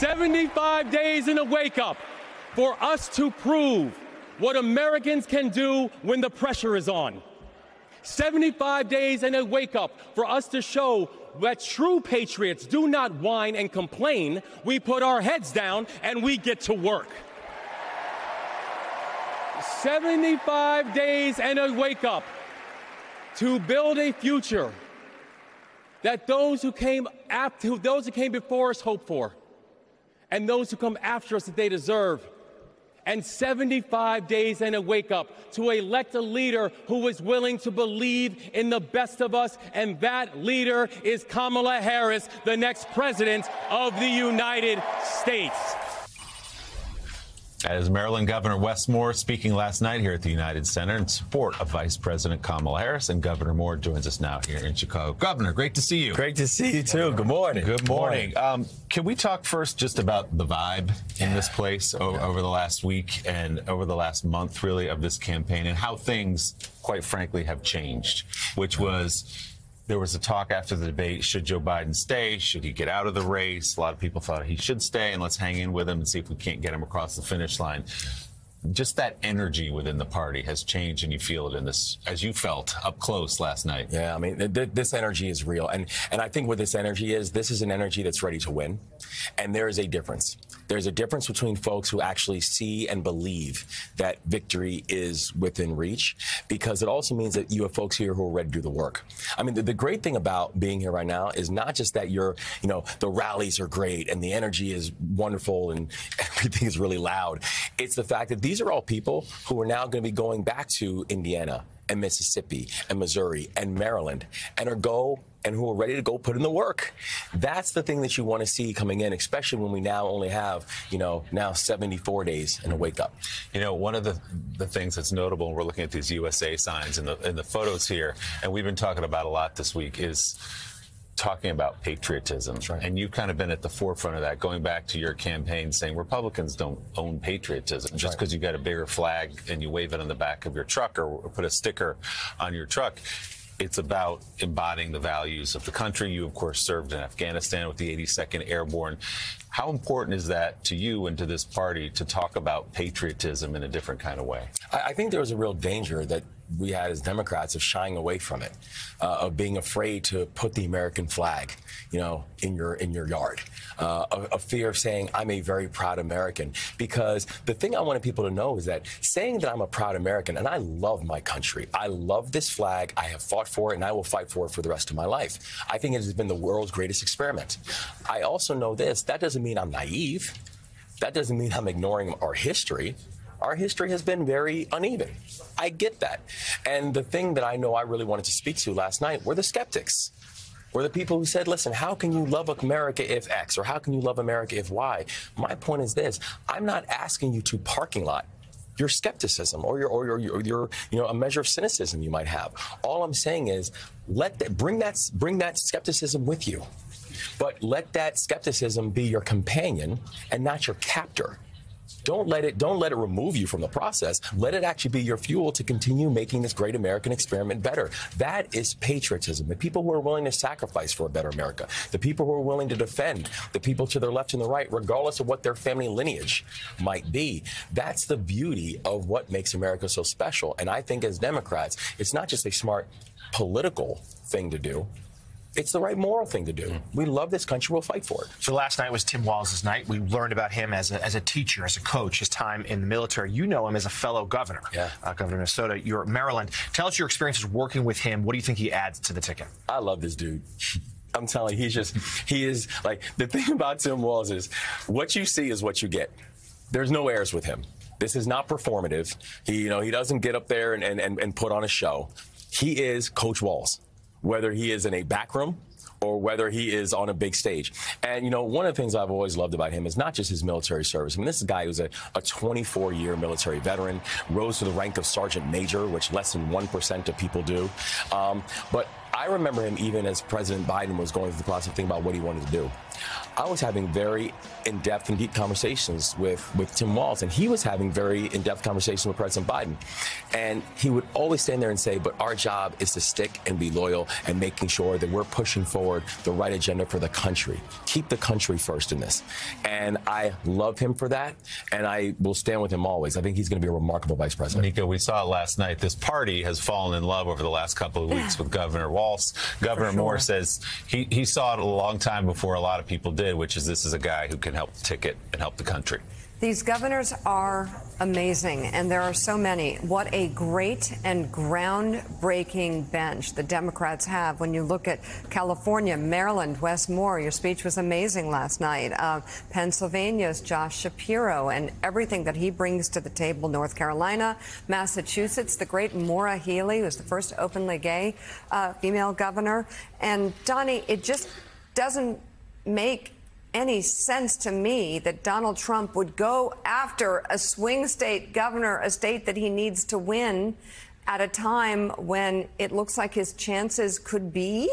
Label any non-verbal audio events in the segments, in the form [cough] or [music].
75 days in a wake up for us to prove what Americans can do when the pressure is on. 75 days and a wake up for us to show that true patriots do not whine and complain. We put our heads down and we get to work. 75 days and a wake up to build a future that those who came after those who came before us hope for and those who come after us that they deserve and 75 days and a wake up to elect a leader who is willing to believe in the best of us. And that leader is Kamala Harris, the next president of the United States. As Maryland Governor Wes Moore speaking last night here at the United Center in support of Vice President Kamala Harris, and Governor Moore joins us now here in Chicago. Governor, great to see you. Great to see you too. Good morning. Good morning. Um, can we talk first just about the vibe in this place over, over the last week and over the last month, really, of this campaign and how things, quite frankly, have changed, which was there was a talk after the debate should Joe Biden stay? Should he get out of the race? A lot of people thought he should stay, and let's hang in with him and see if we can't get him across the finish line. Just that energy within the party has changed, and you feel it in this, as you felt up close last night. Yeah, I mean, th- th- this energy is real, and and I think what this energy is, this is an energy that's ready to win, and there is a difference. There's a difference between folks who actually see and believe that victory is within reach, because it also means that you have folks here who are ready to do the work. I mean, the, the great thing about being here right now is not just that you're, you know, the rallies are great and the energy is wonderful and [laughs] everything is really loud. It's the fact that these are all people who are now going to be going back to Indiana and Mississippi and Missouri and Maryland and are go and who are ready to go put in the work. That's the thing that you want to see coming in, especially when we now only have, you know, now 74 days and a wake up. You know, one of the the things that's notable, we're looking at these USA signs and the in the photos here, and we've been talking about a lot this week is talking about patriotism. Right. And you've kind of been at the forefront of that, going back to your campaign saying Republicans don't own patriotism. Just because right. you got a bigger flag and you wave it on the back of your truck or, or put a sticker on your truck. It's about embodying the values of the country. You, of course, served in Afghanistan with the 82nd Airborne. How important is that to you and to this party to talk about patriotism in a different kind of way? I, I think there was a real danger that we had as Democrats of shying away from it, uh, of being afraid to put the American flag, you know, in your in your yard, uh, a, a, fear of saying I'm a very proud American. Because the thing I wanted people to know is that saying that I'm a proud American and I love my country, I love this flag, I have fought for it, and I will fight for it for the rest of my life. I think it has been the world's greatest experiment. I also know this: that doesn't mean I'm naive. That doesn't mean I'm ignoring our history our history has been very uneven. I get that. And the thing that I know I really wanted to speak to last night were the skeptics. Were the people who said, listen, how can you love America if X or how can you love America if Y? My point is this I'm not asking you to parking lot your skepticism or your or your, your, your, you know a measure of cynicism you might have. All I'm saying is let that bring that bring that skepticism with you. But let that skepticism be your companion and not your captor. Don't let it don't let it remove you from the process. Let it actually be your fuel to continue making this great American experiment better. That is patriotism. The people who are willing to sacrifice for a better America, the people who are willing to defend the people to their left and the right, regardless of what their family lineage might be. That's the beauty of what makes America so special. And I think as Democrats, it's not just a smart political thing to do. It's the right moral thing to do. Mm. We love this country. We'll fight for it. So last night was Tim Walz's night. We learned about him as a, as a teacher, as a coach, his time in the military. You know him as a fellow governor, yeah. uh, Governor of Minnesota. You're Maryland. Tell us your experiences working with him. What do you think he adds to the ticket? I love this dude. [laughs] I'm telling you, he's just, he is like, the thing [laughs] about Tim Walz is what you see is what you get. There's no airs with him. This is not performative. He, you know, he doesn't get up there and, and, and put on a show. He is Coach Walz whether he is in a back room or whether he is on a big stage. And, you know, one of the things I've always loved about him is not just his military service. I mean, this is a guy who's a, a 24 year military veteran, rose to the rank of sergeant major, which less than 1% of people do. Um, but I remember him even as President Biden was going through the process of thinking about what he wanted to do. I was having very in-depth and deep conversations with, with Tim Walz, and he was having very in-depth conversations with President Biden. And he would always stand there and say, but our job is to stick and be loyal and making sure that we're pushing forward the right agenda for the country. Keep the country first in this. And I love him for that, and I will stand with him always. I think he's going to be a remarkable vice president. Mika, we saw last night this party has fallen in love over the last couple of weeks with Governor Walz. Governor sure. Moore says he, he saw it a long time before a lot of people did, which is this is a guy who can help the ticket and help the country. These governors are amazing, and there are so many. What a great and groundbreaking bench the Democrats have when you look at California, Maryland, Wes Moore. Your speech was amazing last night. Uh, Pennsylvania's Josh Shapiro and everything that he brings to the table. North Carolina, Massachusetts, the great Maura Healey, who's the first openly gay uh, female governor. And Donny, it just doesn't make any sense to me that Donald Trump would go after a swing state governor, a state that he needs to win at a time when it looks like his chances could be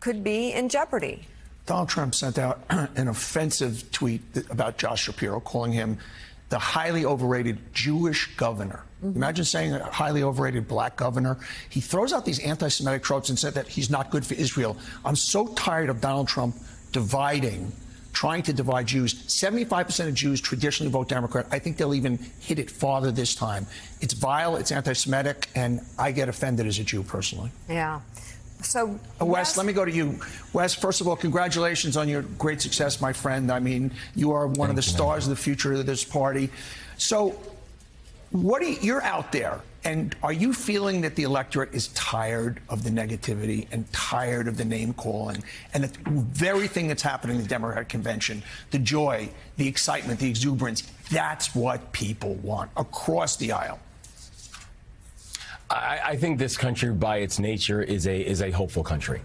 could be in jeopardy. Donald Trump sent out [clears throat] an offensive tweet about Josh Shapiro, calling him the highly overrated Jewish governor. Mm-hmm. Imagine saying a highly overrated black governor. He throws out these anti Semitic tropes and said that he's not good for Israel. I'm so tired of Donald Trump dividing trying to divide Jews. 75% of Jews traditionally vote Democrat. I think they'll even hit it farther this time. It's vile, it's anti Semitic, and I get offended as a Jew personally. Yeah. So, uh, Wes, Wes, let me go to you. Wes, first of all, congratulations on your great success, my friend. I mean, you are one Thank of the stars of the future of this party. So, what are you, you're out there and are you feeling that the electorate is tired of the negativity and tired of the name calling and the very thing that's happening in the Democratic convention, the joy, the excitement, the exuberance, that's what people want across the aisle? I, I think this country, by its nature, is a is a hopeful country.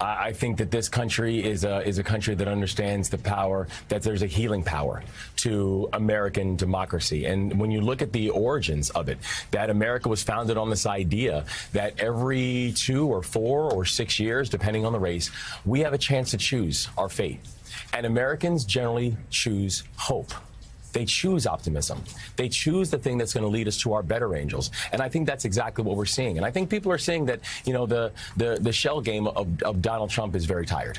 I think that this country is a, is a country that understands the power, that there's a healing power to American democracy. And when you look at the origins of it, that America was founded on this idea that every two or four or six years, depending on the race, we have a chance to choose our fate. And Americans generally choose hope. They choose optimism. They choose the thing that's going to lead us to our better angels. And I think that's exactly what we're seeing. And I think people are seeing that, you know, the, the, the shell game of, of Donald Trump is very tired.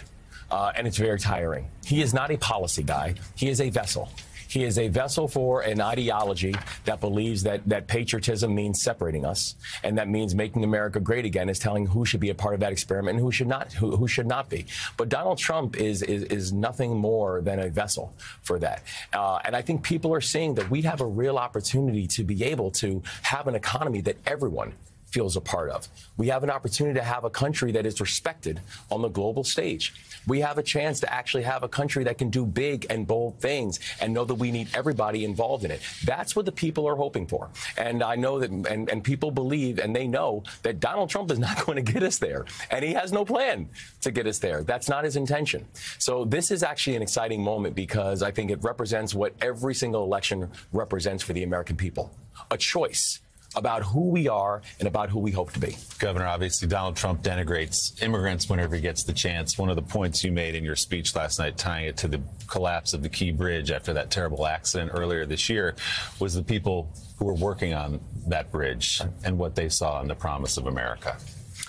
Uh, and it's very tiring. He is not a policy guy. He is a vessel. He is a vessel for an ideology that believes that, that patriotism means separating us, and that means making America great again is telling who should be a part of that experiment and who should not, who, who should not be. But Donald Trump is, is, is nothing more than a vessel for that. Uh, and I think people are seeing that we have a real opportunity to be able to have an economy that everyone feels a part of. We have an opportunity to have a country that is respected on the global stage. We have a chance to actually have a country that can do big and bold things and know that we need everybody involved in it. That's what the people are hoping for. And I know that, and, and people believe and they know that Donald Trump is [laughs] not going to get us there. And he has no plan to get us there. That's not his intention. So this is actually an exciting moment because I think it represents what every single election represents for the American people a choice about who we are and about who we hope to be. Governor, obviously, Donald Trump denigrates immigrants whenever he gets the chance. One of the points you made in your speech last night, tying it to the collapse of the Key Bridge after that terrible accident earlier this year, was the people who were working on that bridge and what they saw in the promise of America.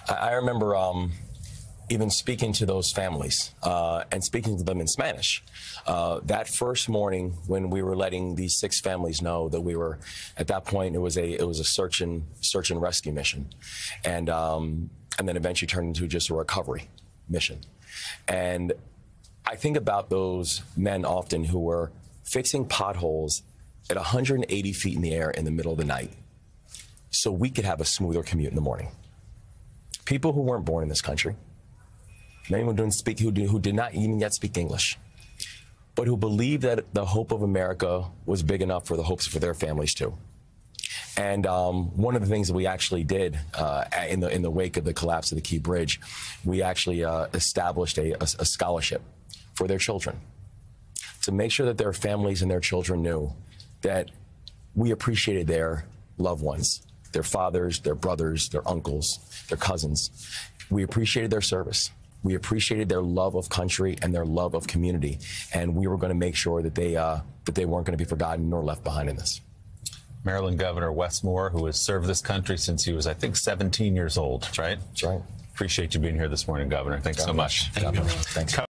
I remember um, even speaking to those families uh, and speaking to them in Spanish. Uh, that first morning when we were letting these six families know that we were, at that point, it was a it was a search and search and rescue mission, and um, and then eventually turned into just a recovery mission. And I think about those men often who were fixing potholes at 180 feet in the air in the middle of the night, so we could have a smoother commute in the morning. People who weren't born in this country many who speak, who did, who did not even yet speak English, but who believed that the hope of America was big enough for the hopes for their families too. And um, one of the things that we actually did uh, in the in the wake of the collapse of the Key Bridge, we actually uh, established a, a, a scholarship for their children to make sure that their families and their children knew that we appreciated their loved ones their fathers, their brothers, their uncles, their cousins. We appreciated their service. We appreciated their love of country and their love of community, and we were going to make sure that they uh, that they weren't going to be forgotten nor left behind in this. Maryland Governor Wes Moore, who has served this country since he was, I think, 17 years old, right? That's right. Appreciate you being here this morning, Governor. Thanks so much. God bless. Thanks.